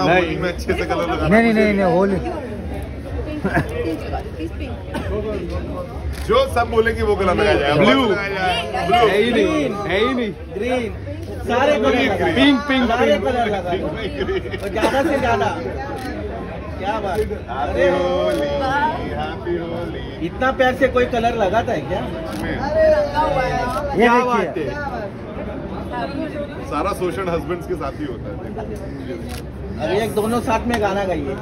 होली में अच्छे से कलर लगाना नहीं नहीं नहीं नहीं होली जो सब बोलेंगे वो कलर लगाया जाए Blue. ब्लू है ही नहीं है ही नहीं। ग्रीन सारे कलर पिंक पिंक सारे पिंक कलर लगा और ज़्यादा से ज़्यादा। क्या बात। हैप्पी होली हैप्पी होली इतना प्यार से कोई कलर लगाता है क्या? ये क्या बात है। सारा शोषण हस्बैंड्स के साथ ही होता है। अभी एक दोनों साथ में गाना गाइए।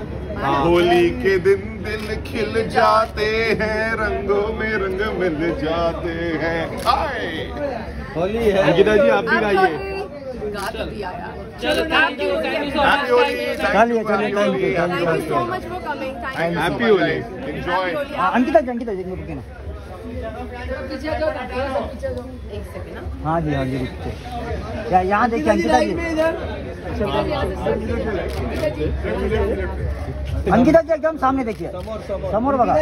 होली के दिन दिल खिल जाते हैं रंगों में रंग मिल जाते हैं। हाय! होली है। अंकिता जी आप भी गाइए। चलो thank you thank you so happy Holi चलिए, चलिए, thank you, thank you. Thank you so much for coming thank you happy Holi enjoy हाँ, अंकिता जी अंकिता जी रुकिए ना। हाँ। जी हाँ जी रुकिए या यहाँ देखिए अंकिता जी। अंकिता जी एकदम सामने देखिए। समोर बघा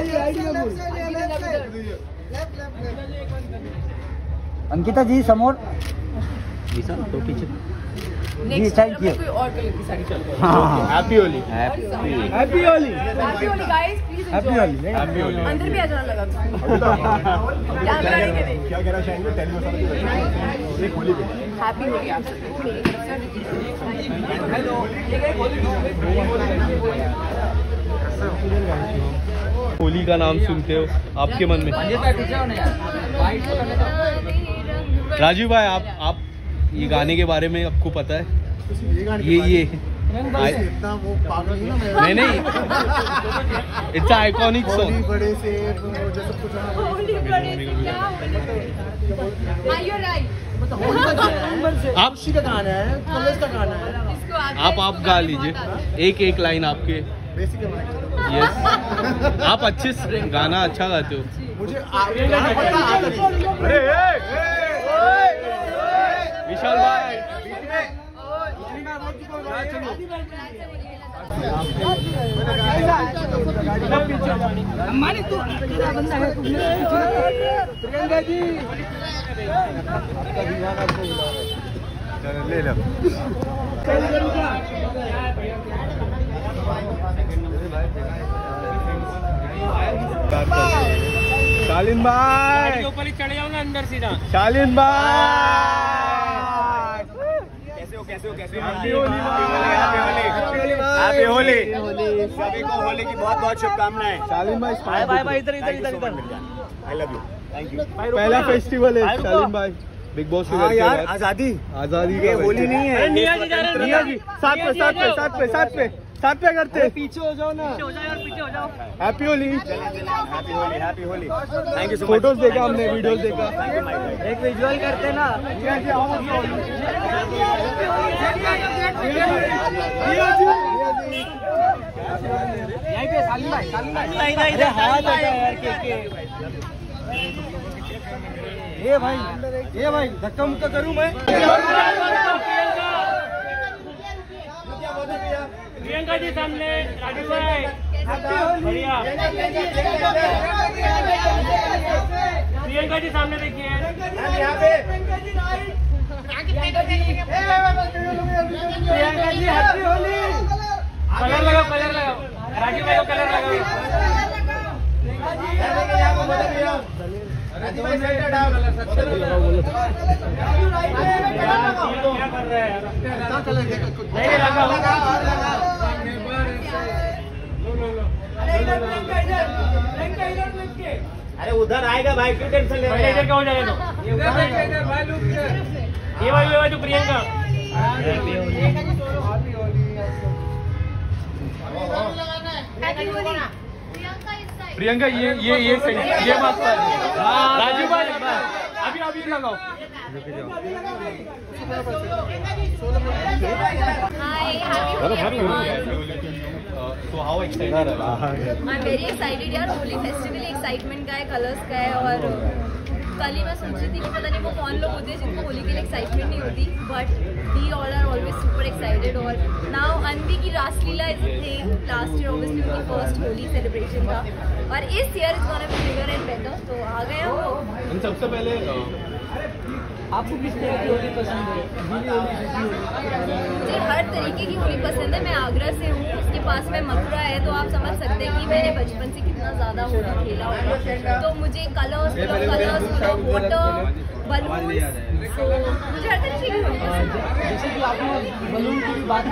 अंकिता जी समोर। तो पीछे। Next thank you. कोई और कलर की साड़ी चल हाँ। हाँ happy Holi happy Holi happy Holi guys please happy Holi happy Holi अंदर भी आ जाना लगा कैमरा नहीं? के लिए चाहेंगे टेल मी समथिंग एक होली पे हैप्पी होली आप सबको मेरी तरफ़ से होली का नाम सुनते हो आपके मन में। राजू भाई आप आप ये गाने के बारे में आपको पता है। ये ये इतना वो पागल नहीं नहीं नहीं। इट्स आइकॉनिक सॉन्ग हाँ। आप का गाना है कॉलेज का गाना है। इसको आप आप गा लीजिए। एक एक लाइन आपके। यस आप अच्छे से गाना अच्छा गाते हो। मुझे आगे गाना पता आता नहीं विशाल भाई ले लो। शालीन भाई। ऊपर ही चढ़ जाऊँगा अंदर सीधा। शालीन भाई। हैप्पी होली सभी को होली की बहुत बहुत शुभकामनाएँ। शालीन भाई बाय बाय बाय इधर इधर इधर इधर। I love you thank you पहला फेस्टिवल है शालीन भाई। बिग बॉस हाँ यार आज़ादी। आज़ादी ये होली नहीं है। अरे निया जी जा रहे हैं, निया जी साथ पे साथ पे साथ पे साथ पे। साथ पे करते। पीछे हो जाओ ना। हो जाओ यार पीछे हो जाओ। Happy Holi happy Holi happy Holi thank you so much photos देखा हमने वीडियोस देखा। एक विजुअल करते ना। अरे हाथ हटा यार के के? ये भाई ये भाई धक्का मुक्का करूँ मैं? प्रियंका जी सामने राजू भाई। बढ़िया। प्रियंका जी सामने देखिए। प्रियंका जी हैप्पी होली। कलर लगाओ कलर लगाओ। राजू भाई को कलर लगाओ। क्या कर रहे हैं? नहीं लगाओ। अरे उधर आएगा भाई क्यों टेंशन ले इधर का हो जाएगा तो? ये भाई ये भाई तो प्रियंका। प्रियंका ये ये ये सही। ये मस्त है राजू भाई अभी अभी लगाओ। So how excited I'm very excited यार होली फेस्टिवल एक्साइटमेंट का है कलर्स का है और कल ही मैं सोच रही थी कि पता नहीं वो कौन लोग होते हैं जिनको होली के लिए एक्साइटमेंट नहीं होती but we all are always super excited और नाउ अनवी की रासलीला is thing last year obviously उनकी फ़र्स्ट होली सेलिब्रेशन का और इस year is gonna be bigger and better तो आ गए हम सबसे पहले आपको किस तरह की होली पसंद है? मुझे हर तरीके की होली पसंद है मैं आगरा से हूँ पास में मथुरा है तो आप समझ सकते हैं कि मैंने बचपन से कितना ज़्यादा होली खेला होगा। तो मुझे कलर्स कलर्स वाटर बलून मुझे हर है जैसे कि आपने बलून की बात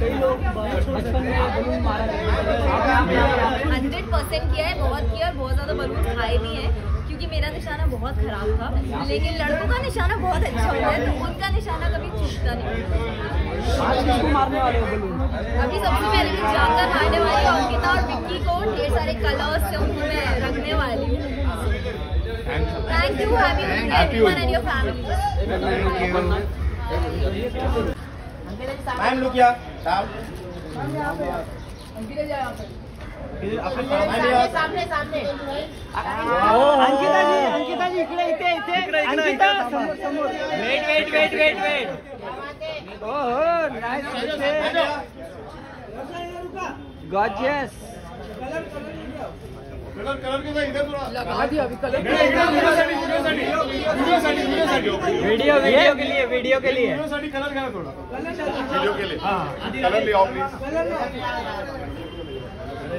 कई लोग बचपन में बलून मारा करते थे। आपने आपने हंड्रेड परसेंट किया है बहुत किया और बहुत ज़्यादा बलून खाए भी हैं। क्योंकि मेरा निशाना बहुत खराब था लेकिन लड़कों का निशाना बहुत अच्छा होता है तो उनका निशाना कभी छूटता नहीं। आज मारने वाले अभी सबसे पहले तो जाकर मारने वाली हूँ अंकिता और विक्की को ढेर सारे कलर्स से उनको मैं रखने वाली हूँ। Thank you happy Holi everyone and your family ma'am look या साहब सामने सामने अंकिता जी अंकिता जी इकडे इथे इथे अंकिता समोर समोर। Wait wait wait wait wait. ओहो नाइस गॉर्जियस कलर कलर के इधर थोड़ा। वीडियो वीडियो के लिए वीडियो के लिए। कलर करा थोड़ा। वीडियो के लिए। कलर ले आओ please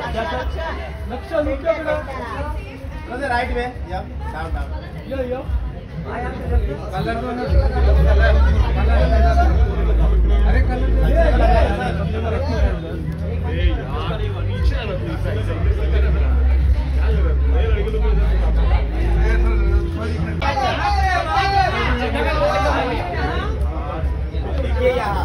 Laksha, look up now. To the right way. Yeah, down, down. Yeah, yeah. Color, color, color, color. अरे color, color. ए यार, नीचे रख नीचे, ऐसे ऐसे करना। क्या करें? ये लड़के तो मुझे ये यहाँ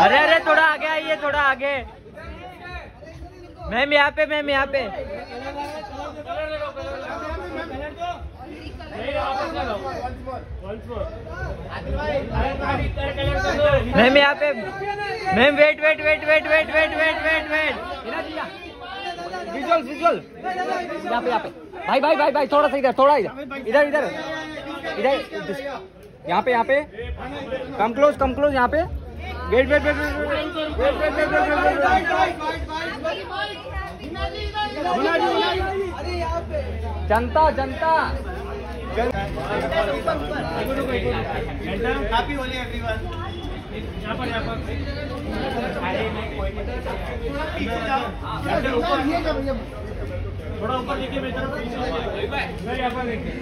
अरे अरे, थोड़ा आगे आइए, थोड़ा आगे। मैम यहाँ पे, मैम यहाँ पे। मैम यहाँ पे, ma'am wait wait wait wait wait wait wait wait wait visual visual यहाँ पे यहाँ पे भाई भाई भाई भाई थोड़ा सा इधर थोड़ा इधर इधर इधर इधर यहाँ पे यहाँ पे कम क्लोज कम क्लोज यहाँ पे वेट वेट वेट जनता जनता हैप्पी एवरीवन थोड़ा ऊपर देखिए मेरी तरफ़ मैं यहाँ पर देखिए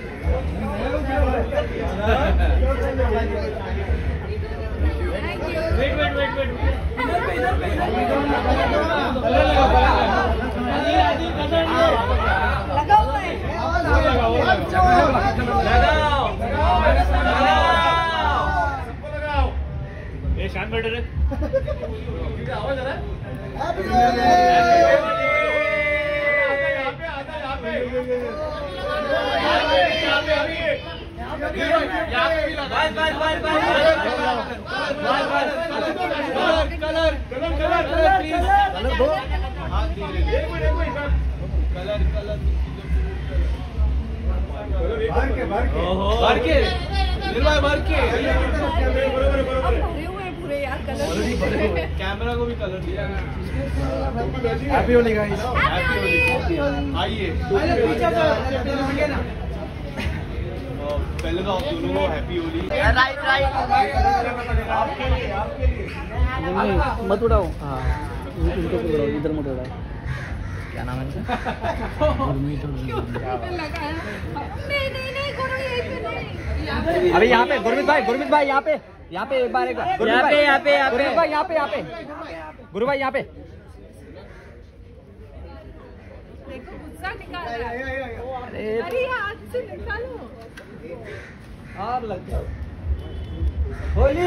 वेट वेट वेट वेट ये शांत बैठे रे आवाज़ आ रहा ये शान बैठे रे आवाज़ आ रहा। कलर कलर बाहर के बाहर के। बाहर के। निर्भय बाहर के। कलर कैमरा को भी कलर दिया। हैप्पी होली गाइस आइए पहले तो आप दोनों को हैप्पी होली मत उड़ाओ। हाँ। इनको भी उड़ाओ इधर मत उड़ाओ। क्या नाम है इनका? नहीं नहीं नहीं करो यही पे नहीं। अभी यहाँ पे गुरमीत भाई गुरमीत भाई यहाँ पे। यहाँ पे एक बार एक बार। यहाँ पे, यहाँ पे, यहाँ पे। भाई यहाँ पे यहाँ पे। गुरु भाई यहाँ पे। देखो गुस्सा निकाल रहा है। अरे हाथ से निकालो। होली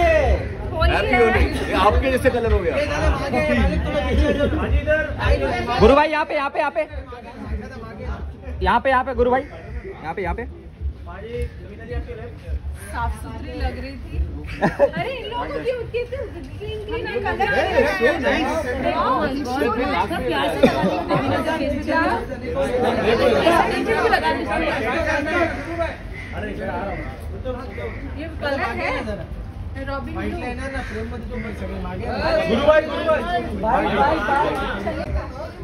होली है आपके जैसे कलर हो गया। गुरु भाई यहाँ पे यहाँ पे यहाँ पे। यहाँ पे यहाँ पे गुरु भाई यहाँ पे यहाँ पे। साफ़ सुथरी लग रही थी अरे इन लोगों की उनकी क्लीन क्लीन है कलर ये कलर है रॉबिन ब्लू गुरु भाई गुरु भाई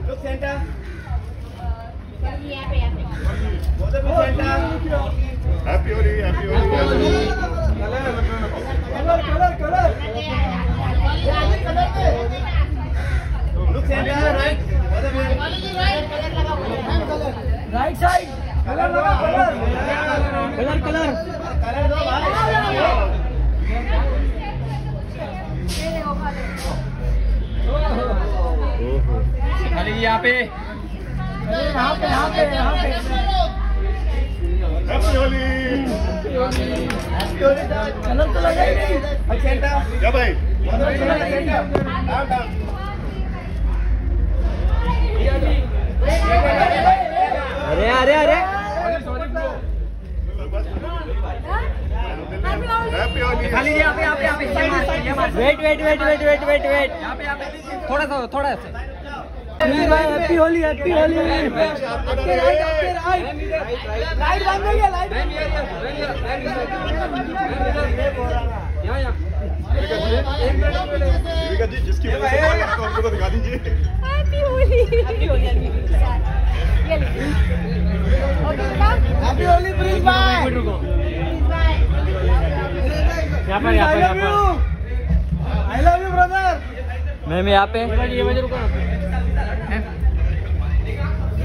look centre happy Holi happy Holi colour colour colour look centre right right side colour लगा कलर कलर कलर कलर दो भाई खाली यहाँ पे। यहाँ पे यहाँ पे यहाँ पे कलर तो लगा ही अरे अरे अरे। Wait wait wait wait wait wait wait थोड़ा सा थोड़ा सा। Happy Holi happy Holi light बंद हो। गया लाइट यहाँ यहाँ देविका जी जिसकी वजह से दिखा दीजिए हैप्पी होली हैप्पी होली ये okay happy Holi please bye यहाँ पर यहाँ पर। I love you brother ma'am यहाँ पे। ये वजह रुको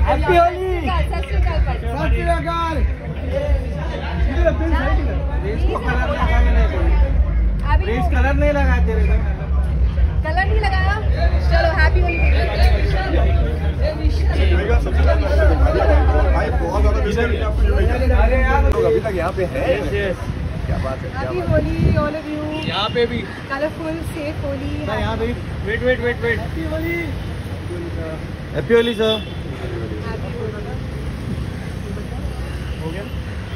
हैप्पी होली सत श्री अकाल इसको कलर नहीं कोई अभी प्लीज़ कलर नहीं लगा तेरे को कलर नहीं लगाया? चलो हैप्पी होली अरे यार अभी तक यहाँ पे है। क्या बात है happy Holi all of you यहाँ पे भी। कलरफुल सेफ़ होली यहाँ पे wait wait wait wait happy Holi happy Holi sir यहाँ पे यहाँ पे सर यहाँ पे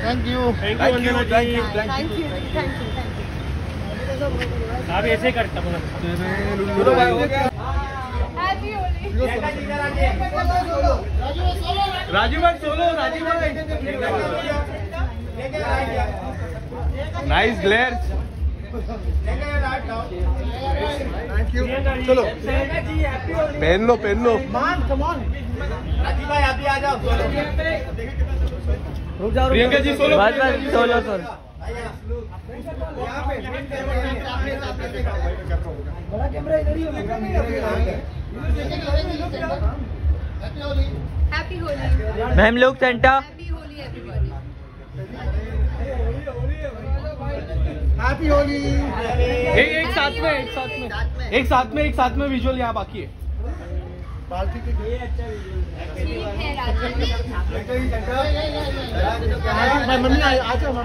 thank you thank you thank you thank you thank you आप ऐसे करता हूँ हैप्पी होली राजू भाई सोलो राजू भाई नाइस ग्लेयर थैंक यू चलो पहन लो पहन लो मान कम ऑन भाई आप भी आ जाओ। रुक जाओ प्रियंका जी सोलो। बस बस सोलो सोलो। बड़ा कैमरा इधर ही happy Holi ma'am look centre happy Holi everybody happy Holi एक एक साथ में एक साथ में। एक साथ में एक साथ में विजुअल यहाँ बाकी है। ठीक है राजू मम्मी आ जाओ कैमरा.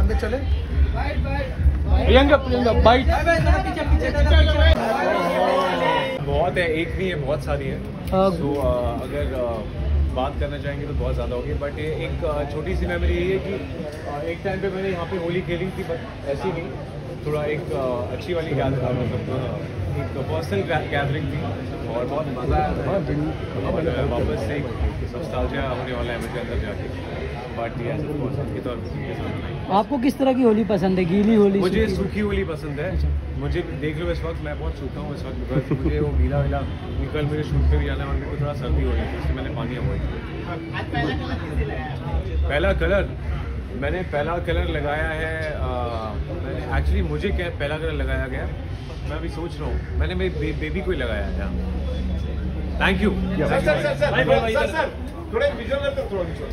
अंदर चले। प्रियंका प्रियंका बाइट बहुत है एक नहीं है बहुत सारी है। तो अगर बात करना चाहेंगे तो बहुत ज़्यादा होगी बट एक छोटी सी मेमोरी यही है कि एक टाइम पे मैंने यहाँ पे होली खेली थी बट ऐसी नहीं। थोड़ा एक अच्छी वाली याद था मतलब एक पर्सनल गैदरिंग थी और बहुत मज़ा आया था। वापस से एक नॉस्टैल्जिया होने वाला है मुझे अंदर जाके। बट ये के तौर पर आपको किस तरह की होली पसंद है? गीली होली मुझे सूखी? होली? पसंद है। मुझे देख लो इस वक्त मैं बहुत सूखा हूँ इस वक्त बिकॉज़ मुझे वो गीला वीला कल मेरे शूट पे भी जाना है और मेरे को थोड़ा सर्दी हो रही है इसलिए मैंने पानी अवॉइड किया। पहला कलर मैंने पहला कलर लगाया है मैंने एक्चुअली मुझे क्या पहला कलर लगाया गया? मैं अभी सोच रहा हूँ। मैंने मेरी बे, बेबी को ही लगाया है। Thank you sir sir sir sir sir sir थोड़े विजुअल थोड़ा विजुअल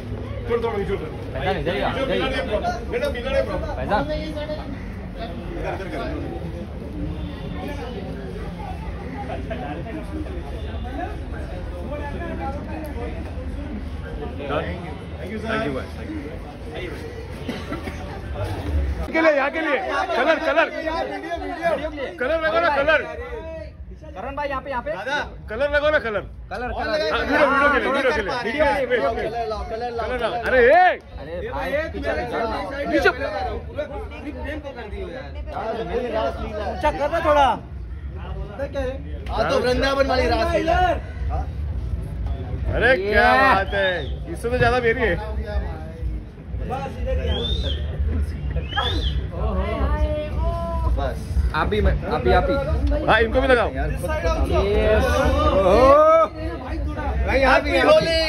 थोड़ा थोड़ा विजुअल करते फैजान इधर ही आ, इधर आ। मैडम बिना नहीं problem Faizan thank you thank you thank you के लिए यहाँ के लिए कलर कलर कलर लगो ना कलर करण भाई यहाँ पे यहाँ पे। कलर लगो ना कलर। कलर कलर हाँ, वीडियो वीडियो के लिए वीडियो के लिए वीडियो के लिए। कलर लगा। अरे ऊँचा कर ना थोड़ा। हाँ? तो वृंदावन वाली रासलीला अरे क्या बात है। इससे तो ज़्यादा मेरी है। बस। आप ही आप ही आप ही। हाँ इनको भी लगाओ। भाई यहाँ भी होली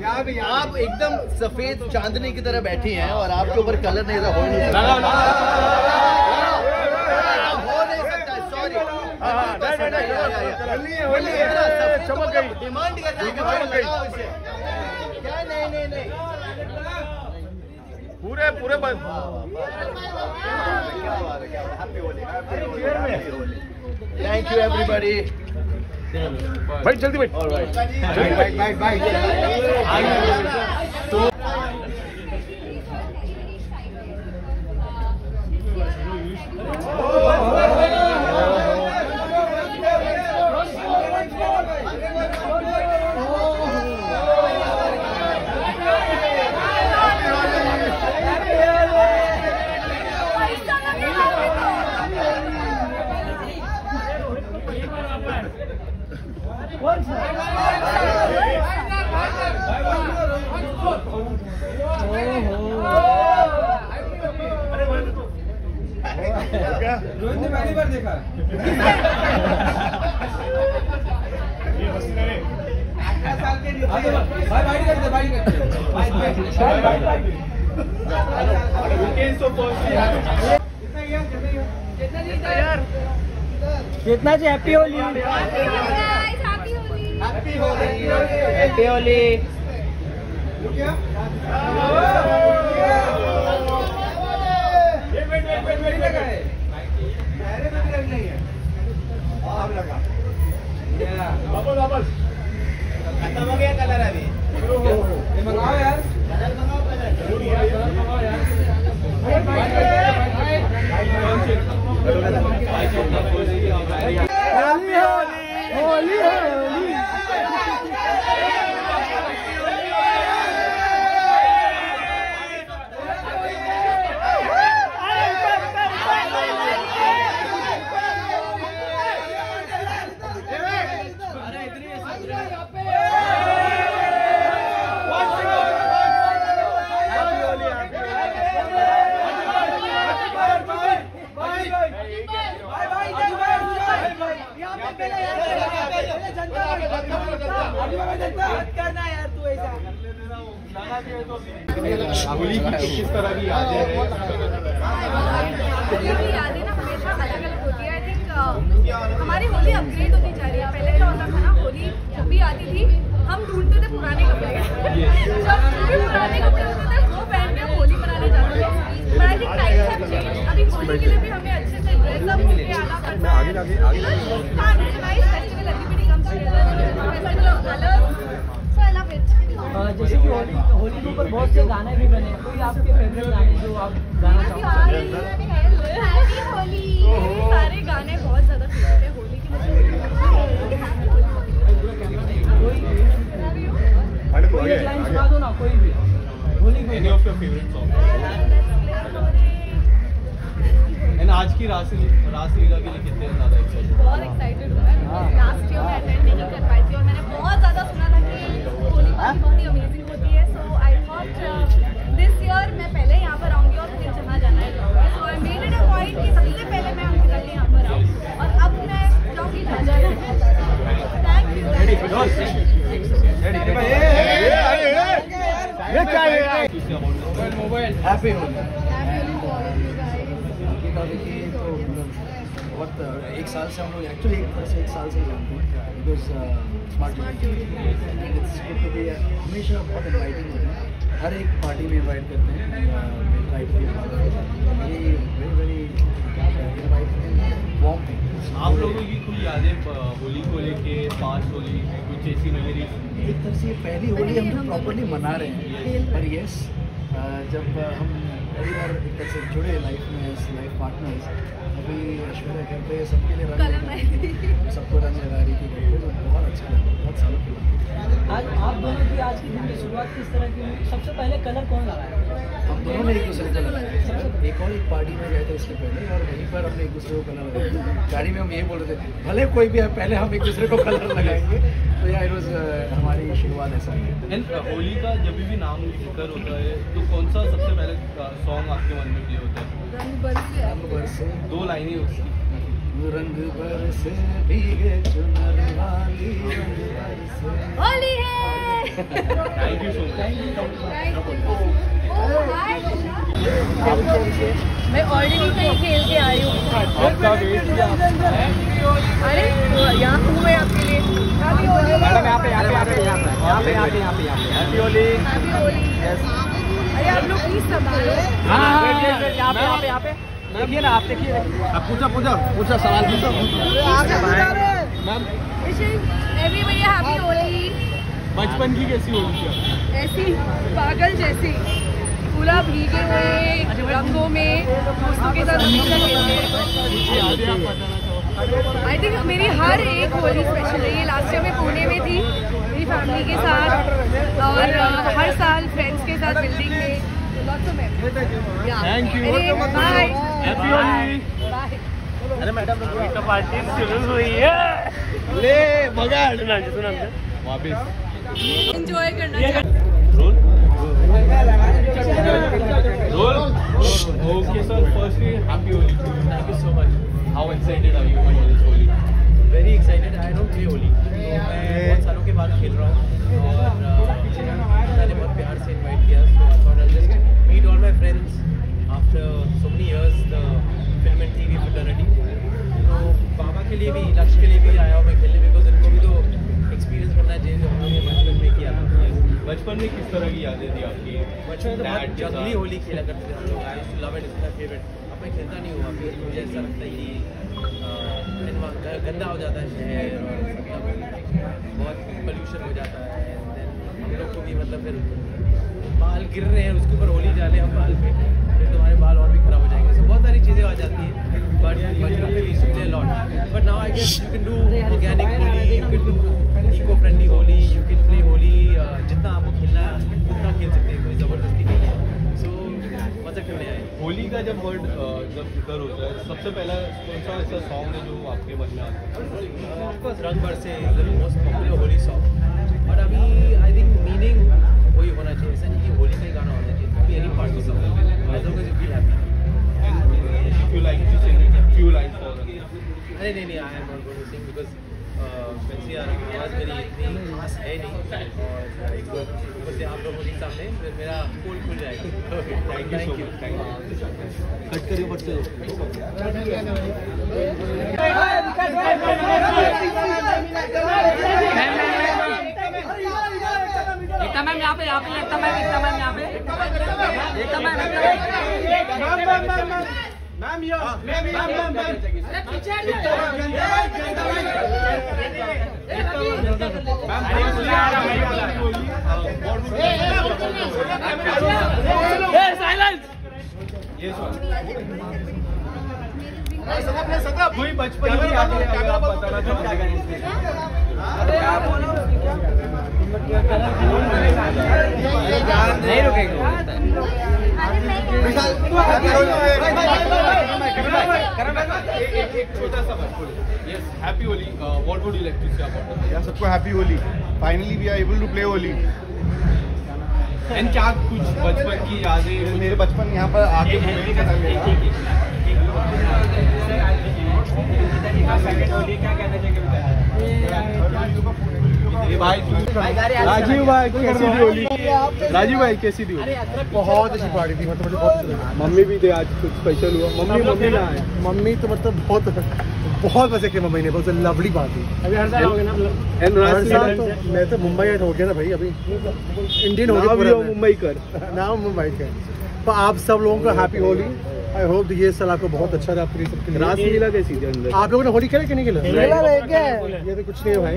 यहाँ भी आप एकदम सफ़ेद चांदनी की तरह बैठी हैं और आपके ऊपर कलर नहीं रहा हो नहीं सकता। हो नहीं सकता सॉरी हाँ, हाँ, नहीं, नहीं, नहीं, होली पूरे होली थैंक यू। जल्दी कर रही है भाई चमक गई। लगाओ इसे क्या नहीं नहीं नहीं पूरे पूरे बंद क्या बात है क्या बात happy Holi. Happy Holi thank you everybody भाई जल्दी भाई ऑलराइट जल्दी भाई कितना जी happy Holi Happy Holi. Happy Holi खत्म हो हैं हमेशा अलग अलग होती है हमारी होली अपग्रेड होती जा रही है पहले क्या होता था ना होली जब भी आती थी हम ढूंढते थे पुराने कपड़े जब भी पुराने कपड़े होते थे वो पहन के होली मनाने जाते थे अभी होली के लिए भी हमें अच्छे से ड्रेस होके आना पड़ता है जैसे कि होली होली के ऊपर बहुत से गाने भी बने कोई आपके फेवरेट गाने जो आप गाना चाहते सारे गाने बहुत ज़्यादा फेवरेट है होली के मुझे कोई लाइन सुना दो ना कोई भी। होली कोई And आज की रास रासलीला के लिए कितने ज़्यादा एक्साइटेड बहुत एक्साइटेड हूँ मैं लास्ट ईयर मैं अटेंड नहीं कर पाई थी और मैंने बहुत ज़्यादा सुना था कि होली पार्टी बहुत ही अमेजिंग होती है। So I thought this year मैं पहले यहाँ पर आऊँगी और फिर जहाँ जाना है जाऊँगी। So I made it a point कि सबसे पहले मैं उनके पहले यहाँ पर आऊँ। और अब मैं जाऊँगी जहाँ जाना है। Thank you mobile happy Holi देखिए तो मतलब बहुत एक साल से हम लोग एक्चुअली से एक साल से जानते हैं because smart it's good to be हमेशा बहुत इन्वाइटिंग होते हैं। हर एक पार्टी में इनवाइट करते हैं invite very very very warm thing आप लोगों की कोई यादें होली को लेके पास होली कुछ ऐसी मेमोरी एक तरह से पहली होली हम लोग प्रॉपरली मना रहे हैं। पर यस जब हम पहली बार दिक्कत से जुड़े लाइफ में लाइफ पार्टनर्स अभी ऐश्वर्या घर पे सबके लिए रंग सबको रंग लगा रही थी तो बहुत अच्छा लगा बहुत सालों के आज आप दोनों की आज की दिन की शुरुआत किस तरह की हुई? सबसे पहले कलर कौन लगाया? हम दोनों ने एक दूसरे को लगाया एक और एक पार्टी में गए थे इसके पहले और वहीं पर हमने एक दूसरे को कलर लगाया गाड़ी में हम ये बोल रहे थे भले कोई भी है पहले हम एक दूसरे को कलर लगाएँगे। तो यार रोज हमारी शुरुआत ऐसा है एंड होली का जब भी नाम ज़िक्र होता है तो कौन सा सबसे पहले सॉन्ग आपके मन में प्ले होता है? रंग बरसे। दो लाइनें उसकी रंग बरसे भीगे चुनर वाली होली है! थैंक यू सो मच मैं ऑलरेडी कहीं खेल के आई हूँ। अरे तो यहाँ हूँ मैं आपके लिए। मैडम यहाँ पे यहाँ यहाँ पे पे पे पे पे अरे आप लोग हाँ, हाँ, हाँ, प्लीज़ देखिए ना आप देखिए। पूछा पूछो पूछो पूछो सवाल पूछा। मैम। एवरीबडी हैप्पी होली बचपन की कैसी होली ऐसी पागल जैसी। पूरा भीगे हुए रंगों में दोस्तों के साथ हमेशा खेलते हैं आई थिंक मेरी हर एक होली स्पेशल है। लास्ट ईयर मैं पुणे में थी मेरी फैमिली के साथ और हर साल फ्रेंड्स के साथ बिल्डिंग में। Lots of memories thank you bye happy Holi अरे मैडम मेकअप आर्टिस्ट शुरू हुई है। ले मगा सुना सुना वापस। एंजॉय करना okay sir firstly happy Holi thank you so much how excited are you for this Holi very excited I don't play Holi मैं बहुत सालों के बाद खेल रहा हूँ। और uh, मैंने बहुत प्यार से इनवाइट किया so I thought I just meet all my friends after so many years the film and TV fraternity तो बाबा के लिए भी लक्ष्य के लिए भी आया हूँ मैं खेलने बिकॉज़ इनको भी तो एक्सपीरियंस करना चाहिए जो हम बचपन में किया था बचपन में किस तरह की यादें थी आपकी? बचपन में तो बहुत जंगली होली खेला करते थे हम लोग। I too love it is my favourite अब मैं खेलता नहीं हुआ फिर मुझे ऐसा लगता है कि गंदा हो जाता है शहर और मतलब बहुत पोल्यूशन हो जाता है। हम लोग को भी मतलब फिर बाल गिर रहे हैं उसके ऊपर होली डाले हम बाल पे फिर तुम्हारे बाल और भी खराब हो जाएँगे। बहुत सारी चीज़ें आ जाती हैं। बट बचपन में lot but now I guess you can do organic Holi you can do eco friendly Holi you can play Holi जितना आपको खेलना है उतना खेल सकते हैं कोई ज़बरदस्ती नहीं है सो मज़ा करने आए? होली का जब वर्ड जब ज़िक्र होता है सबसे पहला कौन सा ऐसा सॉन्ग है जो आपके मन में आता है? ऑफकोर्स रंग is the most popular Holi song और अभी आई थिंक मीनिंग वही होना चाहिए। ऐसा नहीं कि होली का ही गाना होना चाहिए कभी any part of song feel happy for us. अरे नहीं नहीं I am not going to sing because वैसे यार आवाज़ मेरी इतनी खास है नहीं। और एक ऊपर से आप लोगों के सामने मेरा पोल खुल जाएगा। Thank you. Thank you. कट करिए बच्चे एकता मैम यहाँ पे यहाँ पे एकता मैम एकता मैम यहाँ पे। Ekta ma'am Ekta ma'am. कोई बचपन की यादें अगर आप बताना चाहें नहीं रुकेगा एक छोटा सा बात yes happy Holi what would you like to say about यार सबको happy Holi finally we are able to play Holi and क्या कुछ बचपन की यादें मेरे बचपन यहाँ पर आके मुंबई का था मेरा राजीव भाई कैसी थी होली? राजीव भाई कैसी थी होली? बहुत अच्छी पार्टी थी मतलब बहुत मम्मी भी थे आज कुछ स्पेशल हुआ? मम्मी मम्मी ना आए? मम्मी तो मतलब बहुत बहुत मज़े किए मम्मी ने बहुत लवली बात थी अभी हर साल हो ना? हर साल तो मैं तो मुंबई हो गया ना भाई अभी? इंडियन हो गया मुंबई कर। नाम मुंबई का। तो आप सब लोगों को हैप्पी होली। आई होप ये साल आपको बहुत अच्छा रहा पूरी सबके लिए। रासलीला कैसी थी अंदर? आप लोगों ने होली खेला कि नहीं खेला? खेला रहे क्या? ये तो कुछ नहीं है भाई।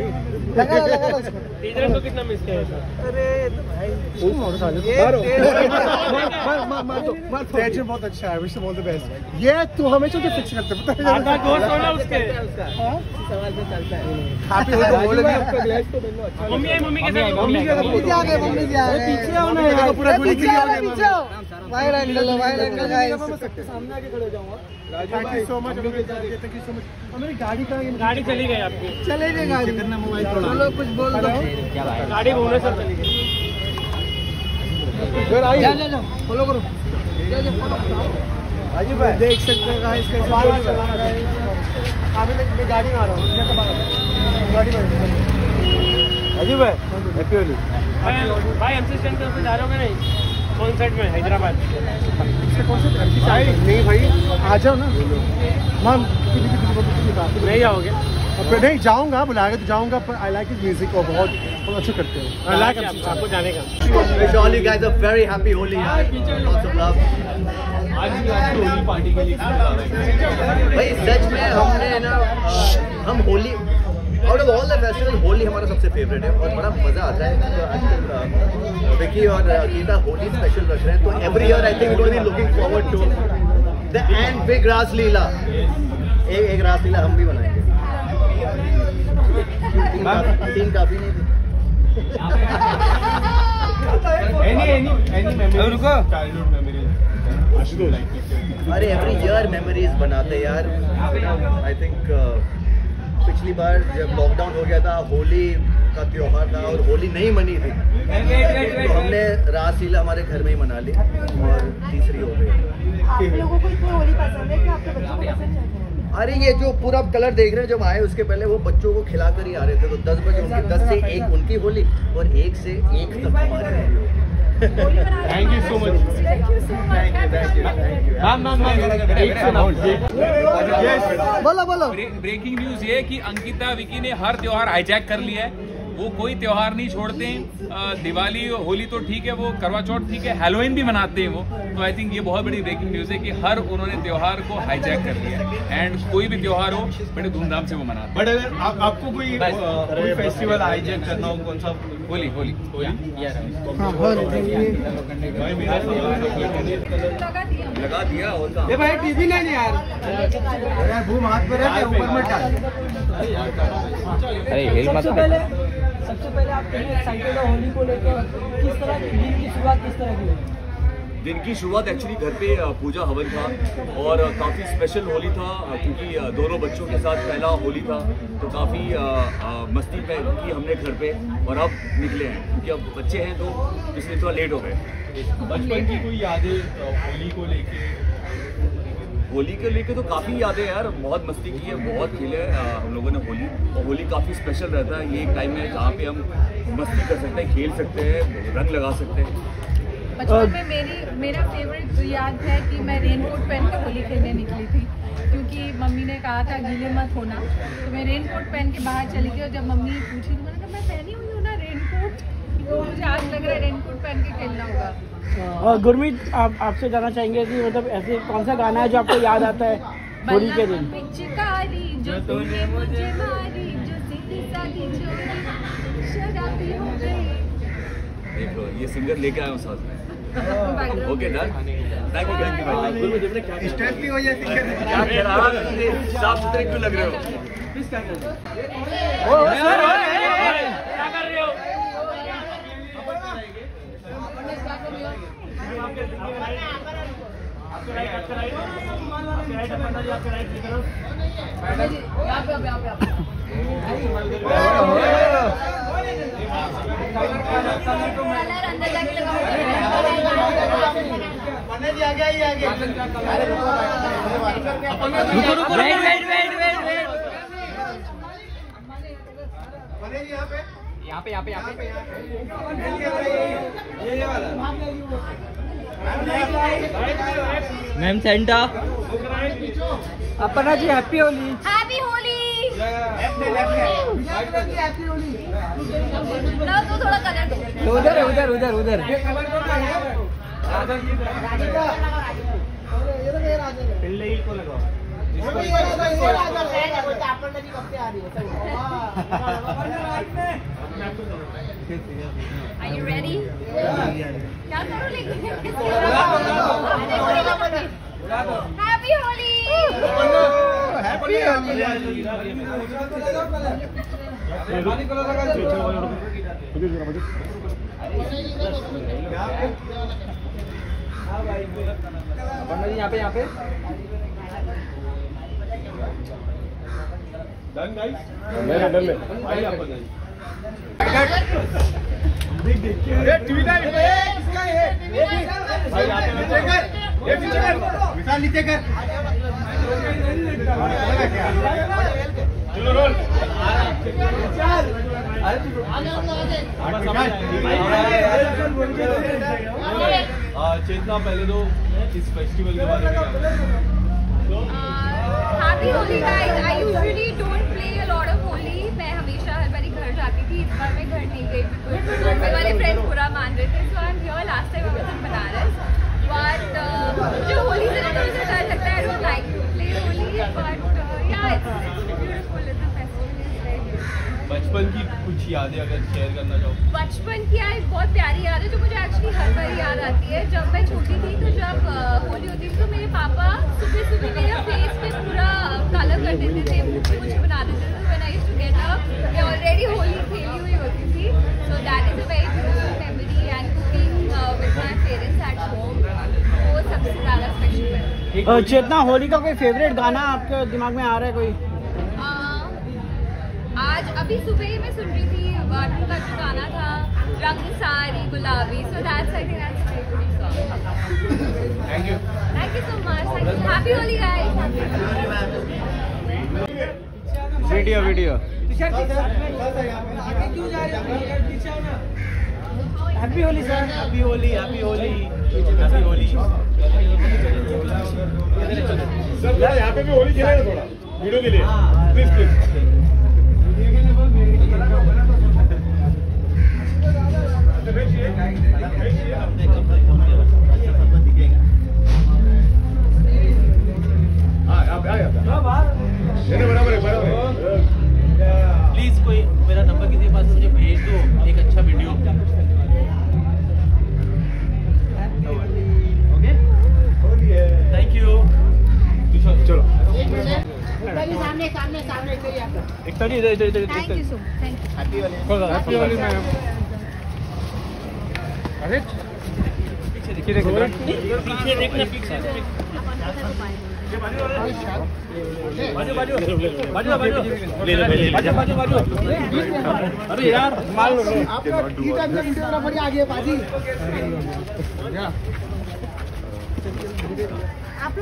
लगा लगा टीचर को कितना मिस किया अरे तो भाई उस मोटर साइकिल मार। मार तो मार टेंशन बहुत अच्छा है विश बहुत द बेस्ट ये तू हमेशा तो फिक्स करते पता है? आधा दोस्त होना उसके। हाँ? सवाल पे चलता है हैप्पी होली तो बोलेंगे आपका ग्लास तो मैंने अच्छा मम्मी आई मम्मी के साथ मम्मी का मम्मी से आ गए मम्मी से आ गए पीछे आओ ना। पूरा गोली पीछे आओ पीछे आओ। Wide angle wide angle guys सामने आके खड़े हो जाऊँगा। Thank you so much thank you so much हमारी गाड़ी कहाँ है गाड़ी चली गई आपकी। चले गए गाड़ी। चलो कुछ बोल दो। गाड़ी भुवनेश्वर चली गई फॉलो करो। अजीब भाई। देख सकते हैं है। गाड़ी में आ रहा हूँ। गाड़ी में अजीब हैप्पी होली। भाई भाई स्टैंड पे जा रहे हो नहीं? कौन साइड में? हैदराबाद। साइड नहीं भाई आ जाओ ना। मैम नहीं जाओगे अब नहीं जाऊँगा बुलाएगा तो जाऊँगा पर आई लाइक इज़ म्यूज़िक और बहुत बहुत अच्छा करते हो। आई लाइक आपको जाने का। Happy Holi. yaar. Lots of आज भी होली पार्टी के लिए कितना ज़्यादा excited? भाई सच में हमने ना हम Holi out of all the festival Holi हमारा सबसे फेवरेट है और बड़ा मज़ा आता है। तो आजकल विकी और गीता होली स्पेशल रख रहे हैं तो every year I think going looking forward to the end big Raslila एक एक रासलीला हम भी बनाएँगे। तीन काफी- तीन काफ़ी नहीं। थी Any any any memories? Childhood memories. अरे एवरी ईयर मेमोरीज बनाते यार। आई थिंक पिछली बार जब लॉकडाउन हो गया था होली का त्योहार था और होली नहीं मनी थी तो हमने रासलीला हमारे घर में ही मना ली और तीसरी हो गई। आप लोगों को इतनी होली पसंद है कि आपके बच्चों को पसंद है? अरे ये जो पूरा कलर देख रहे हैं जब आए उसके पहले वो बच्चों को खिलाकर ही आ रहे थे तो दस बजे उनकी दस से एक उनकी होली और एक से एक तक हमारी Holi Thank you so much. Thank you so much thank you thank you ma'am ma'am ma'am एक से ना यस बोलो बोलो ब्रेकिंग न्यूज़ ये कि अंकिता विकी ने हर त्योहार हाईजैक कर लिया है। वो कोई त्योहार नहीं छोड़ते हैं दिवाली होली तो ठीक है वो करवा चौथ ठीक है हेलोइन भी मनाते हैं वो। तो आई थिंक ये बहुत बड़ी ब्रेकिंग न्यूज़ है कि हर उन्होंने त्योहार को हाईजैक कर लिया एंड कोई भी त्योहार हो बड़े धूमधाम से वो मनाते बट अगर आप, आपको कोई कोई फेस्टिवल हाईजैक करना हो कौन सा? होली होली। हाँ लगा दिया दिया भाई टीवी नहीं यार। घूम हाथ पे रख ऊपर मत डाल अरे हिल मत सबसे पहले आप कितने एक्साइटेड हो होली को लेकर? किस तरह की दिन की शुरुआत किस तरह की दिन की शुरुआत एक्चुअली घर पे पूजा हवन था और काफ़ी स्पेशल होली था क्योंकि दोनों बच्चों के साथ पहला होली था तो काफ़ी मस्ती पे की हमने घर पे और अब निकले हैं क्योंकि अब बच्चे हैं तो इसलिए थोड़ा लेट हो गए। बचपन की कोई यादें होली को लेके? होली के लेके तो काफ़ी यादें यार। बहुत मस्ती की है बहुत खेले हैं, हम लोगों ने होली। और होली काफ़ी स्पेशल रहता है। ये एक टाइम है जहाँ पे हम मस्ती कर सकते हैं खेल सकते हैं रंग लगा सकते हैं। बचपन में मेरी मेरा फेवरेट याद है कि मैं रेनकोट पहन के होली खेलने निकली थी। क्योंकि मम्मी ने कहा था गीले मत होना। तो मैं रेनकोट पहन के बाहर चली गई और जब मम्मी पूछी तो मैंने कहा मैं पहनी हुई हूँ ना रेनकोट तो मुझे आज लग रहा है रेनकोट पहन के खेलना होगा। और गुरमीत आप आपसे जानना चाहेंगे कि मतलब ऐसे कौन सा गाना है जो आपको याद आता है होली के दिन जो तूने मुझे मारी जो सीधी सादी चोरी शराबी हो गई ये सिंगर लेके आया हूँ साथ में okay done thank you thank you step हुई है सिंगर क्या कह रहा है साफ़ सुथरे क्यों लग रहे हो कलर अंदर जाके लगाओ wait wait wait. Wait wait यहाँ पे यहाँ पे यहाँ पे मैम सेंटा अपना जी हैप्पी होली। हैप्पी होली। ना थोड़ा कलर दो। उधर है उधर उधर उधर। Are you ready? क्या करो लेकिन हैप्पी होली अपर्णा जी यहाँ पे यहाँ पे चेतना पहले तो इस फेस्टिवल के बारे में usually don't play a lot of Holi मैं हमेशा हर बारी घर जाती थी इस बार मैं घर नहीं गई मेरे वाले फ्रेंड्स बुरा मान रहे थे so I am here last time I was in Banaras but मुझे होली से ना मुझे डर लगता है don't like to play Holi but yeah it's beautiful it's a festival बचपन की कुछ यादें अगर शेयर करना चाहो। बचपन की यार बहुत प्यारी याद है जो मुझे एक्चुअली हर बार याद आती है। जब मैं छोटी थी तो जब होली होती थी तो मेरे पापा सुबह सुबह मेरे फेस पे पूरा कलर कर देते थे मुझे बना देते थे। होली खेली हुई होती थी so that is a very beautiful memory and cooking with my parents at home वो सबसे ज़्यादा स्पेशल है चेतना होली का कोई फेवरेट गाना आपके दिमाग में आ रहा है कोई? अ, आज अभी सुबह ही मैं सुन रही थी वाटू का जो गाना था रंग सारी गुलाबी. So that's I think that's favourite song thank you thank you so much thank you happy Holi guys video video. Happy Holi sir happy Holi happy Holi happy Holi sir यहाँ पे भी होली खेला है थोड़ा वीडियो के लिए। Please please please कोई मेरा नंबर किसी के पास मुझे भेज दो एक अच्छा वीडियो थैंक यू चलो। सामने सामने सामने एकता जी इधर इधर इधर thank you so thank you happy Holi ma'am अरे पीछे देखो पीछे देखना पीछे अरे यार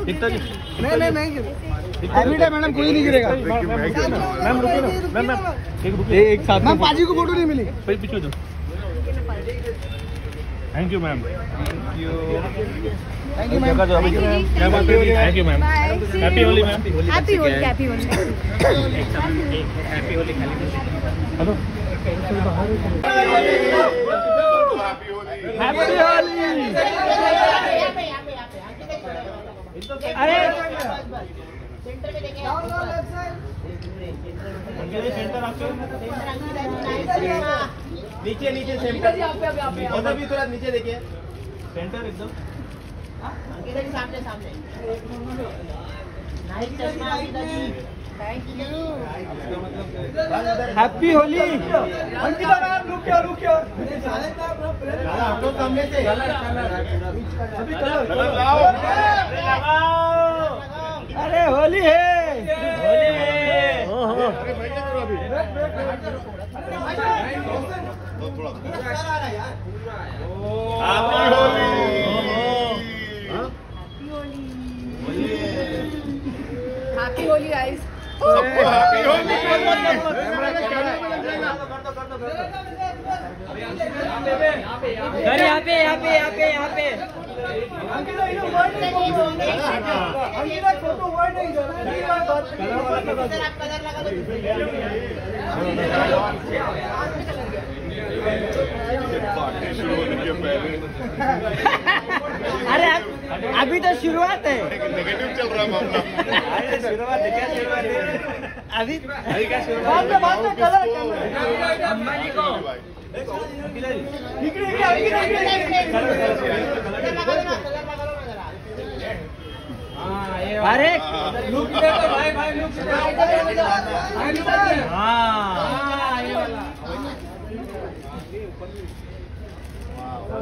एकता जी नहीं नहीं नहीं मैडम कोई नहीं गिरेगा मैम मैम मैम एक एक साथ को photo milli thank you ma'am thank you thank you ma'am thank you ma'am happy Holi ma'am happy Holi happy Holi hello happy Holi happy Holi अरे नीचे नीचे सेंटर उधर भी थोड़ा नीचे देखिए। सेंटर एकदम। हैप्पी होली अंकिता मैम रुक जाओ रुक जाओ आपको सामने से अभी कलर कलर अरे होली है। होली है क्या happy Holi happy Holi guys सबको हैप्पी होली सर यहाँ पे यहाँ पे यहाँ पे यहाँ पे अंकिता इधर वर्ड नहीं अंकिता फ़ोटो वर्ड नहीं पार्टी शुरू होने के पहले अरे अब- अभी तो शुरुआत है नेगेटिव चल रहा है मामला अभी बाद में बाद में कलर अंबानी को इकडे इकडे इकडे अरे लुक देखो भाई भाई लुक हाँ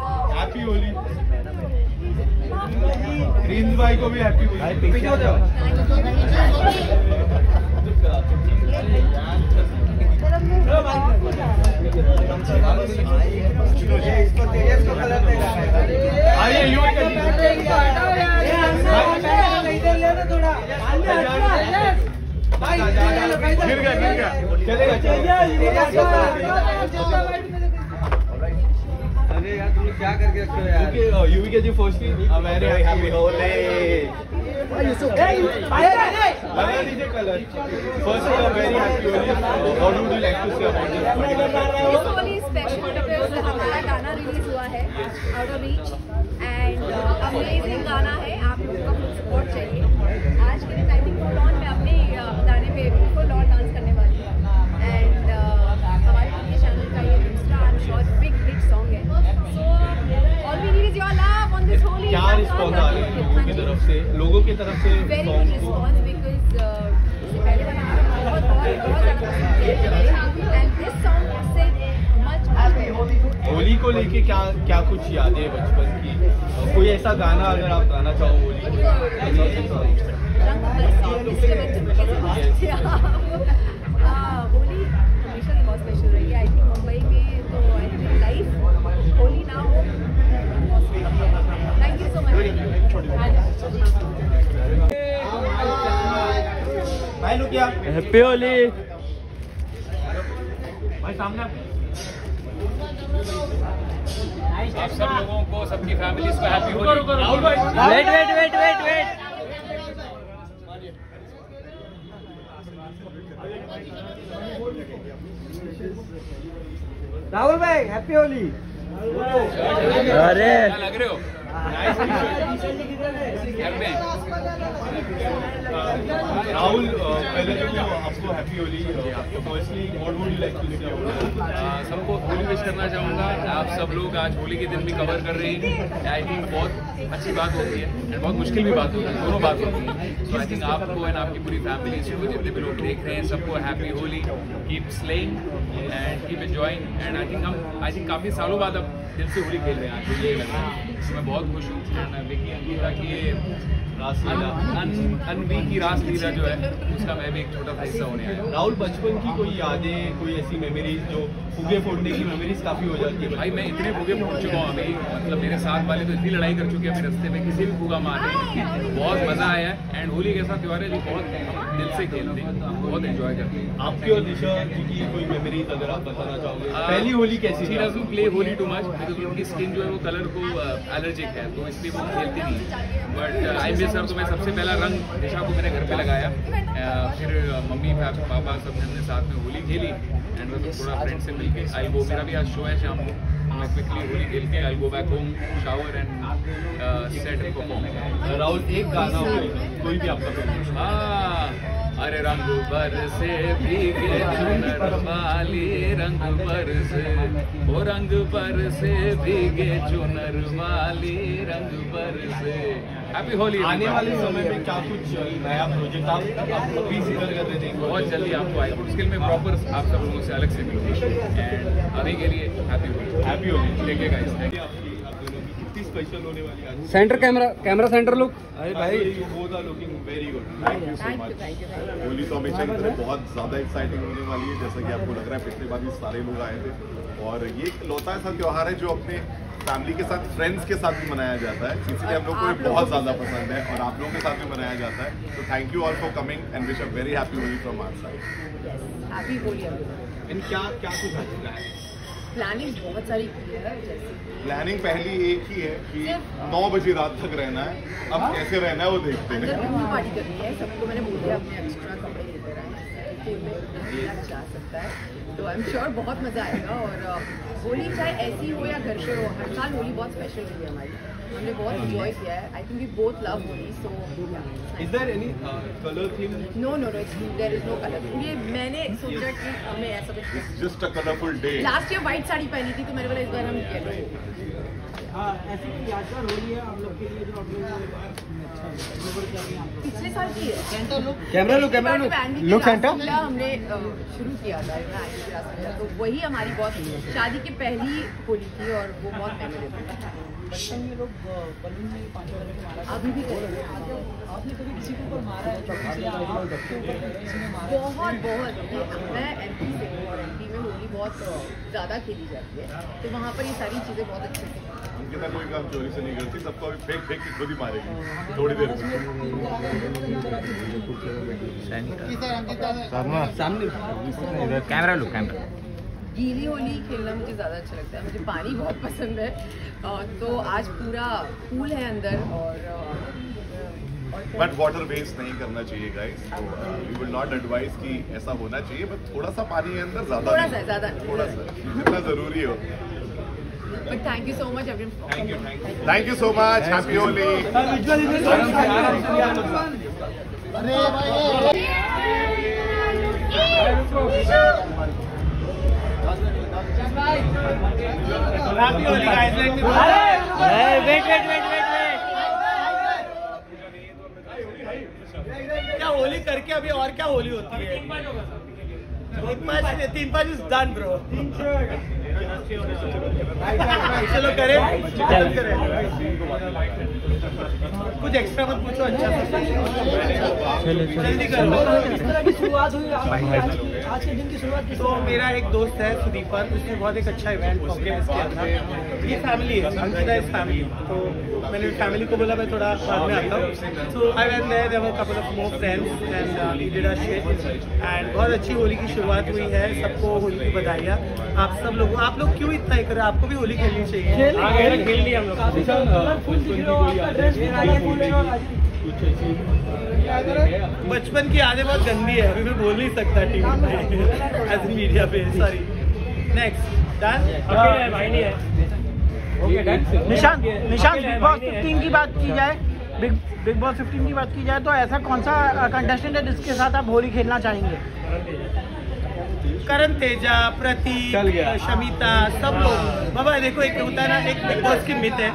हैप्पी होली प्रिंस भाई को भी हैप्पी होली पीछे हो जाओ आइए गया गिर गया चलेगा। क्या करके रखते हो यार? Yuvika ji firstly very happy Holi लगा दीजिए colour first very happy Holi how do you like to say about इस होली स्पेशल बिकॉज़ हमारा गाना रिलीज़ हुआ है out of reach and amazing गाना है। आप लोगों का फुल सपोर्ट चाहिए। आज के दिन आई थिंक फुल ऑन मैं अपने गाने पे रिस्पॉन्स आ रहे हैं लोगों की तरफ़ से। लोगों की तरफ़ से सॉन्ग को मच मच होली को लेके क्या क्या कुछ यादें हैं बचपन की? कोई ऐसा गाना अगर आप गाना चाहो होली हैप्पी होली भाई सामने। आप सब लोगों को सबकी फैमिलीज़ को हैप्पी होली राहुल भाई wait wait wait wait wait Rahul भाई हैप्पी होली अरे। लग रहे हो? राहुल पहले तो आपको हैप्पी होली से सबको होली विश करना चाहूँगा। आप सब लोग आज होली के दिन भी कवर कर रहे हैं। आई थिंक बहुत अच्छी बात होती है एंड बहुत मुश्किल भी बात होती है। दोनों बात होती है। सो आई थिंक आपको एंड आपकी पूरी फैमिली को जितने भी लोग देख रहे हैं, सबको happy Holi. Keep slaying and keep enjoying and I think हम आई थिंक काफ़ी सालों बाद अब दिल से होली खेल रहे हैं आज। मुझे ये लग है। मैं बहुत खुश हूँ अंकिता की रासलीला अन- अनवी की रासलीला जो है उसका मैं भी एक छोटा सा हिस्सा होने आया। राहुल बचपन की कोई यादें कोई ऐसी मेमोरीज जो फुगे फोड़ने की मेमोरीज काफ़ी हो जाती है? भाई मैं इतने फूगे फोड़ चुका हूँ अभी मतलब मेरे साथ वाले तो इतनी लड़ाई कर चुके हैं अभी रास्ते में किसी भी फूगा मारने बहुत मज़ा आया है एंड होली एक ऐसा त्योहार है जो बहुत दिल से खेलते हैं बहुत एंजॉय करते हैं। आपकी और दिशा की कोई मेमोरीज अगर आप बताना चाहोगे? पहली होली कैसी थी? Play Holi too much because उनकी स्किन जो है वो कलर को एलर्जिक है तो इसलिए वो खेलती नहीं बट आई मिस हर तो मैं सबसे पहला रंग दिशा को मैंने घर पे लगाया। फिर मम्मी पापा सब हमने साथ में होली खेली एंड मैं थोड़ा फ्रेंड से मिलके आई वो मेरा भी आज शो है शाम को। मैं क्विकली होली खेल के I go back home shower and set perform Rahul एक गाना होली कोई भी आपका फेवरेट हाँ, अरे रंग बर से भीगे चुनर वाली रंग बर से ओ रंग बर से भीगे चुनर वाली रंग बर से। हैप्पी होली आने वाले समय में क्या कुछ नया प्रोजेक्ट आप आप अभी ज़िक्र कर रहे थे? बहुत जल्दी आपको आई फ़ूड स्किल में प्रॉपर आप सब लोगों से अलग से मिलूँगी। एंड अभी के लिए happy Holi. Happy Holi. Take care guys thank you आपकी आप दोनों की कितनी स्पेशल होने वाली आज। Centre camera camera centre look अरे भाई you both are looking very good thank you so much Holi तो हमेशा की तरह बहुत ज़्यादा एक्साइटिंग होने वाली है जैसा कि आपको लग रहा है पिछली बार भी सारे लोग आए थे। और ये एक लौता ऐसा त्योहार है जो अपने फैमिली के साथ फ्रेंड्स के साथ भी मनाया जाता है। इसलिए हम लोग को ये बहुत ज़्यादा पसंद है और आप लोगों के साथ भी मनाया जाता है। तो thank you all for coming and wish a very happy Holi from our side happy Holi and क्या क्या कुछ है प्लानिंग बहुत सारी है जैसे प्लानिंग पहली एक ही है कि 9 बजे रात तक रहना है। अब कैसे रहना है वो देखते हैं। पार्टी करनी है। सबको मैंने बोल दिया अपने एक्स्ट्रा कपड़े लेते रहें पूल में किया जा सकता है। तो आई एम श्योर बहुत मज़ा आएगा और होली चाहे ऐसी हो या घर पे हो हर साल होली बहुत स्पेशल हुई है हमारी। हमने बहुत इंजॉय किया है। I think we both love Holi so is there any colour theme no no no it's there is no colour ये मैंने सोचा कि हमें ऐसा कुछ just a colourful day last year white sari पहनी थी तो मेरे बोला इस बार हम येलो पिछले साल की है। Camera look camera look look centre हमने शुरू किया था तो वही हमारी बहुत शादी की पहली होली थी और वो बहुत मेमोरेबल अभी भी कर रहे हैं। बहुत बहुत। मैं एमपी से हूँ और एमपी में होली बहुत ज़्यादा खेली जाती है। तो वहाँ पर ये सारी चीज़ें बहुत अच्छे से अंकिता कोई काम चोरी से नहीं करती सबको अभी फेंक फेंक के खुद ही मारेगी थोड़ी देर में। Camera look camera. गीली होली खेलना मुझे ज़्यादा अच्छा लगता है मुझे पानी बहुत पसंद है। तो आज पूरा पूल है अंदर और बट वाटर वेस्ट नहीं करना चाहिए guys we will not advise कि ऐसा होना चाहिए बट थोड़ा सा पानी है अंदर ज़्यादा थोड़ा सा ज़्यादा। थोड़ा सा। जितना ज़रूरी हो। Thank you so much everyone thank you thank you thank you so much happy Holi wait wait wait wait wait क्या होली करके अभी और क्या होली होती है? तीन पाँच तीन पाँच इज़ डन ब्रो चलो करें। कुछ एक्स्ट्रा मत पूछो अच्छा जल्दी करो। शुरुआत हुई आज के दिन की शुरुआत तो मेरा एक दोस्त है सुदीपर उसने बहुत एक अच्छा इवेंट ऑर्गेनाइज किया था। ये फैमिली है अंकिता इज़ फैमिली तो मैंने फैमिली को बोला मैं थोड़ा बाद में आता हूँ। So I went there there were couple of more friends and we did a and बहुत अच्छी होली की शुरुआत हुई है सबको होली की बधाइयाँ। आप सब लोग आप लोग क्यों इतना ही कर रहे हो? आपको भी होली खेलनी चाहिए। खेल ली हम बचपन की यादें बहुत गंदी है अभी मैं बोल नहीं सकता टीवी में एज मीडिया पे सॉरी नेक्स्ट डन भाई नहीं है. निशांत निशांत बिग बॉस 15 की बात की जाए बिग बिग बॉस 15 की बात की जाए तो ऐसा कौन सा कंटेस्टेंट है जिसके साथ आप होली खेलना चाहेंगे? करण तेजा प्रतीक शमिता सब लोग. बाबा देखो एक होता है ना एक बिग बॉस की मिथ है.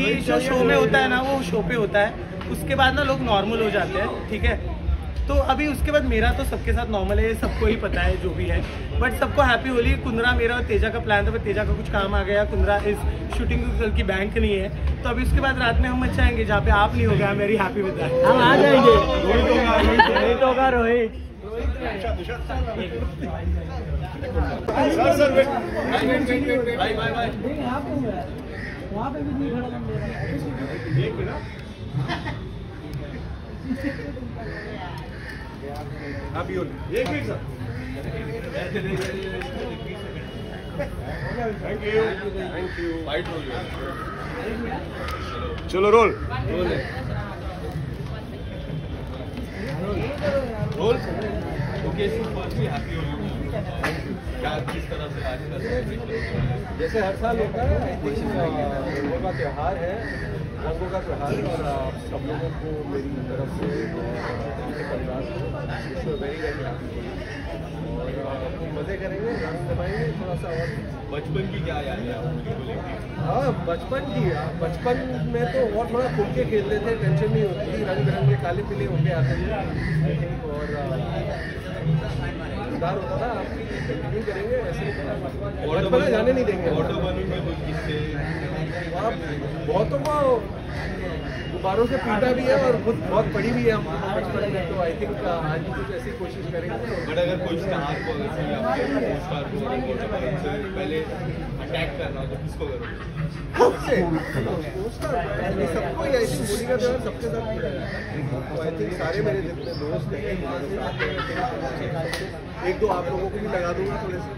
कि जो शो में होता है ना वो शो पे होता है। उसके बाद ना लोग नॉर्मल हो जाते हैं ठीक है? तो अभी उसके बाद मेरा तो सबके साथ नॉर्मल है सबको ही पता है जो भी है। बट सबको हैप्पी होली कुंदरा मेरा और तेजा का प्लान था पर तेजा का कुछ काम आ गया कुंदरा इस शूटिंग की बैंक नहीं है। तो अभी उसके बाद रात में हम मचाएँगे जहाँ पे आप नहीं हो गया मेरी हैप्पी विद दैट हम आ जाएँगे। रोहित होगा रोहित। वहाँ पे भी नहीं खड़ा एक minute sir. Thank you thank you चलो roll roll okay firstly happy जैसे हर साल होता है आई थिंक का त्यौहार है रंगों का त्यौहार और आप सब लोगों को मेरी तरफ़ से परिवार से वेरी वेरी हैप्पी और मज़े करेंगे रंग थोड़ा सा और बचपन की क्या याद है को हाँ बचपन की हाँ, बचपन में तो और थोड़ा खुल के खेलते थे टेंशन नहीं होती थी रंग बिरंगे काले पीले होके आते थे। और था आप कंटिन्यू करेंगे ऐसे जाने नहीं देंगे। ऑटो कुछ किससे बहुतों को गुब्बारों से पीटा भी है और खुद बहुत पड़ी भी है हम बचपन में तो आई थिंक आज भी कुछ ऐसी कोशिश करेंगे। बट अगर आपके पहले अटैक करना तो किसको करोगे? सबको आई थिंक होली का त्यौहार सबके साथ तो आई थिंक सारे मेरे जितने दोस्त हैं एक दो आप लोगों को भी लगा दूँगा थोड़े से।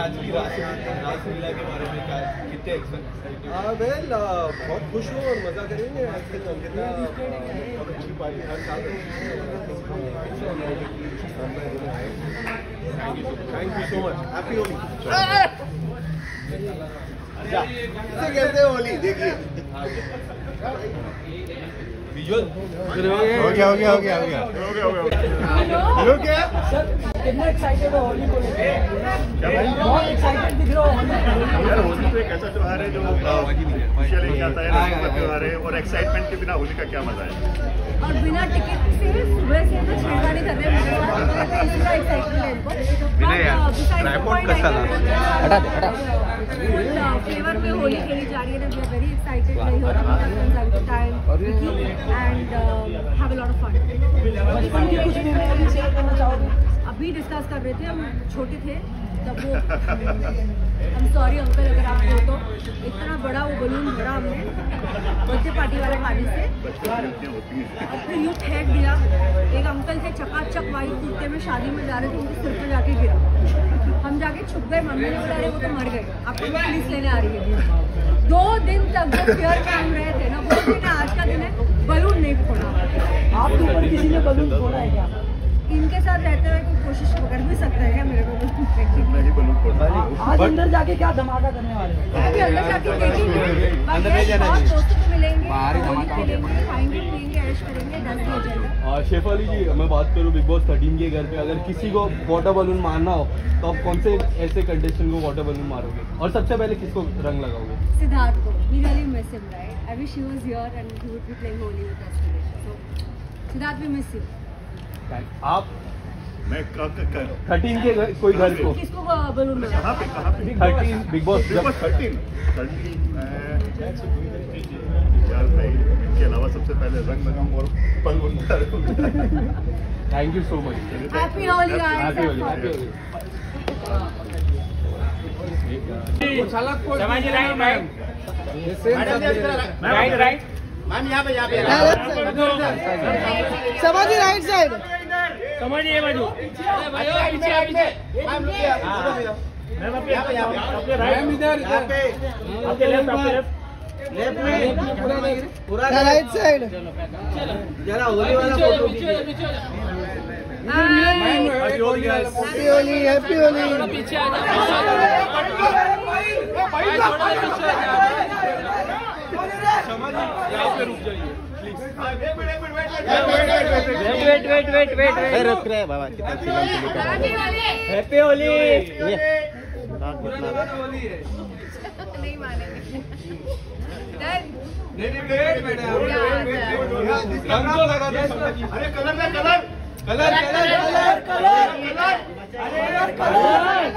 आज की रासलीला के बारे में क्या कितने वेल बहुत खुश हूँ और मज़ा करेंगे। थिंक अंकिता और पूरी पार्टी हर साल thank you so much happy Holi इसे कहते होली देखिए। हो गया हो गया हो गया हो गया। हो गया हो कितना एक्साइटेड हो होली को लेकर बहुत एक्साइटेड दिख रहे हो यार होली तो एक ऐसा त्योहार है जो खुशियाँ लेके आता है रंगों है और एक्साइटमेंट के बिना होली का क्या मज़ा है? और बिना टिकट से सुबह से तो छेड़खानी कर रहे हैं इसका एक्साइटमेंट है इनको। विनय यार, ट्राइपॉड कसा था? हटा दे, हटा। फेवर में होली खेली जा रही है ना वेरी एक्साइटेड रही हो रहा time and have a lot of fun कुछ शेयर करना चाहोगे? अभी डिस्कस कर रहे थे, हम छोटे थे, तब वो हम सॉरी अंकल अगर आप हो तो। इतना बड़ा वो बलून भरा हमने बर्थडे पार्टी वाले पानी से। और फिर यूँ फेंक दिया। एक अंकल थे चकाचक वाइट कुर्ते में शादी में जा रहे थे, उनके सिर पे जाके गिरा। हम जाके छुप गए, मम्मी ने बोला रहे वो तो मर गए। आपको पुलिस लेने आ रही है। दो दिन तक जो फेयर काम रहे थे ना, वो आज का दिन है बलून नहीं फोड़ा। आपके ऊपर किसी ने बलून फोड़ा है क्या? इनके साथ रहते हुए कोई कोशिश कर भी सकता है क्या मेरे को? आज अंदर जाके क्या धमाका करने वाले हो? अंदर जाके देखेंगे अंदर नहीं जाना बहुत जी। दोस्तों को मिलेंगे आ, शेफाली जी मैं बात करूँ बिग बॉस थर्टीन के घर पे। अगर किसी को वाटर बलून मारना हो तो आप कौन से ऐसे कंटेस्टेंट को वाटर बलून मारोगे? और सबसे पहले किसको रंग लगाओगे? सिद्धार्थ को। Siddharth we miss you. आप मैं क- क- क- थर्टीन के कोई घर को? किसको बलून कहाँ पे कहाँ पे? Thirteen Bigg Boss Bigg Boss thirteen. Thirteen यार मैं इसके अलावा सबसे पहले रंग लगाऊँ और balloon thank you so much happy Holi happy. Holi ma'am right right ma'am यहाँ पे यहाँ पे समाधि राइट साइड समझ ये बाजू मैम राइट इधर इधर आपके लेफ़्ट आपके लेफ़्ट लेफ़्ट में पूरा राइट साइड जरा होली वाला photo happy Holi happy Holi पीछे आ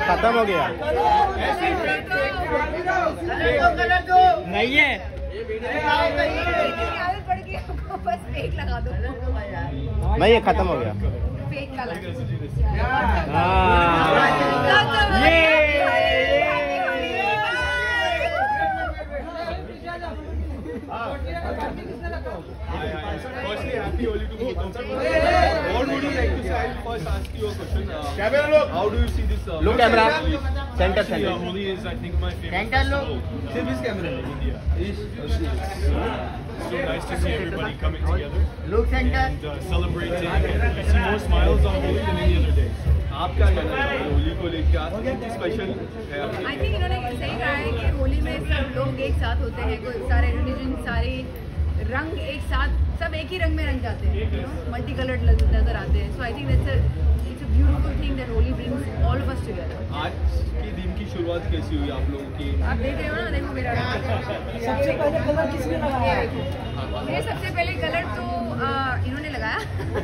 खत्म हो गया। नहीं है। नहीं ये खत्म हो गया। फेक लगा Firstly, happy Holi to both of you. What would you like to say? I'll first ask you a question. Uh, Camera look. How do you see this? Uh, Look camera. Center, center. uh, Holi is, I think, my favorite Center look. festival. Is camera in India. So nice to see everybody coming together Look center. and uh, celebrating. I see more smiles on Holi than any other day. आप क्या हैं होली को लेकर आज special है I think इन्होंने सही कहा है कि होली में सब लोग एक साथ होते हैं कोई सारे रिलीजन सारे रंग एक साथ सब एक ही रंग में रंग जाते हैं मल्टी कलर्ड नज़र आते हैं। So I think that's it's a beautiful thing that Holi brings all of us together आज के दिन की शुरुआत कैसी हुई आप लोगों की? आप देख रहे हो ना देखो मेरा सबसे पहले कलर किसने लगाया? मेरे सबसे पहले कलर तो इन्होंने लगाया।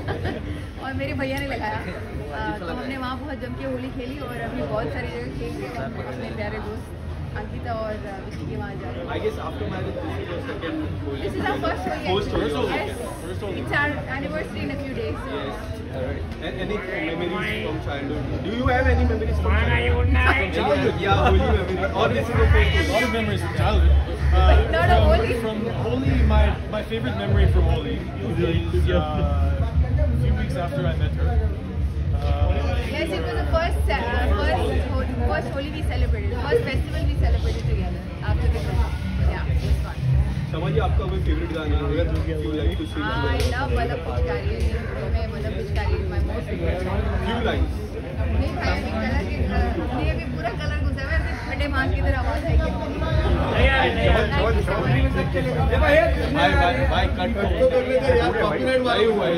और मेरे भैया ने लगाया। आ, तो हमने वहाँ बहुत जम के होली खेली और अभी बहुत सारी जगह खेल अपने प्यारे दोस्त। Ankita or uh, Vicky ke. I guess after marriage this is your second holy. This is our first holy. First holy. Yes. First holy. It's our anniversary in a few days. So. Yes. Alright. And any memories from childhood? Do you have any memories from childhood? From childhood? Yeah, holy memories. All this is okay. A lot of memories from childhood. Uh, Not from, a holy. From holy, my my favorite memory from holy is uh, a few weeks after I met her. Uh, Yes, it was the first uh, first Holi, first Holi we celebrated, first festival we celebrated together after the Christmas. Yeah, it was fun. क्षमा जी आपका कोई favourite गाना अगर you like to sing I love Balab Pichkari. मैं is my most favorite song. few lines नहीं भाई अभी colour के नहीं अभी पूरा कलर घुसा हुआ है फटे भाँग की तरह आवाज़ आएगी भाई भाई भाई कट कट तो कर लेते यार कॉपीराइट मारे हुआ है